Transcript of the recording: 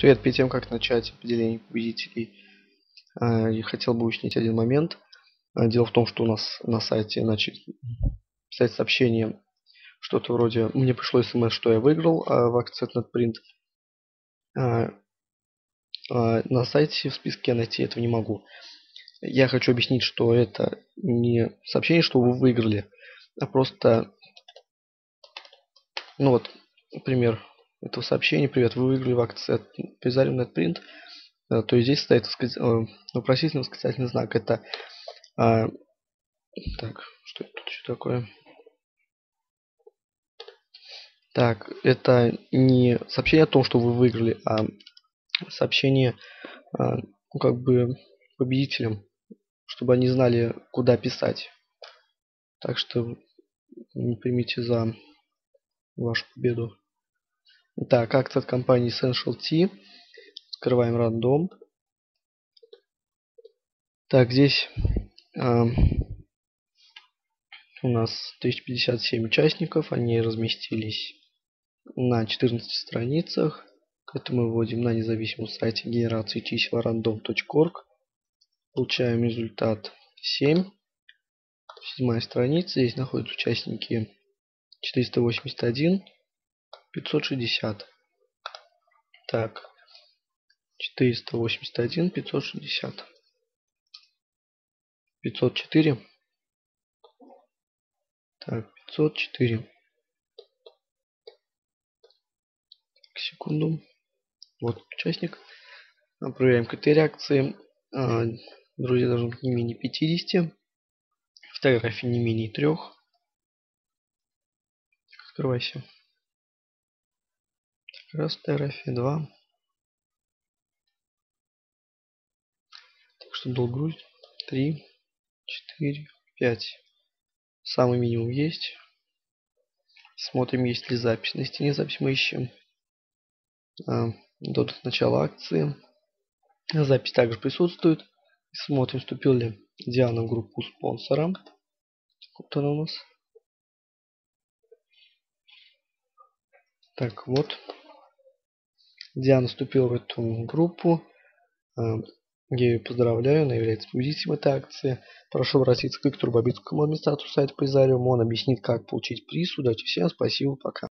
Привет, перед тем как начать определение победителей, э, я хотел бы уяснить один момент. Э, дело в том, что у нас на сайте начали писать сообщение, что-то вроде «Мне пришло смс, что я выиграл э, в акции NetPrint». На сайте в списке я найти этого не могу. Я хочу объяснить, что это не сообщение, что вы выиграли, а просто, ну вот, например, этого сообщения. Привет, вы выиграли в акции от Пизариум NetPrint. Э, то есть здесь стоит э, вопросительный восклицательный знак. Это а, так, что это тут еще такое? Так, это не сообщение о том, что вы выиграли, а сообщение а, ну, как бы победителям, чтобы они знали, куда писать. Так что не примите за вашу победу. Так, акция от компании Essential T. Открываем рандом. Так, здесь э, у нас 257 участников. Они разместились на 14 страницах. Это мы вводим на независимом сайте генерации чисел random.org. Получаем результат 7. Седьмая страница. Здесь находятся участники 481. 560. Так. 481, 560. 504. Так, 504. Так, секунду. Вот участник. Проверяем критерии акции. А, друзья должны быть не менее 50. Фотографии не менее 3. Открывайся. Фотография, два. Так что долг грузит. Три, четыре, пять. Самый минимум есть. Смотрим, есть ли запись. На стене запись мы ищем. А, до начала акции. Запись также присутствует. Смотрим, вступил ли Диана в группу спонсора. Вот она у нас. Так, вот. Диана вступила в эту группу. Э, я ее поздравляю, она является победителем этой акции. Прошу обратиться к Виктору Бабицкому, администратору сайта Призариум. Он объяснит, как получить приз. Удачи всем, спасибо, пока.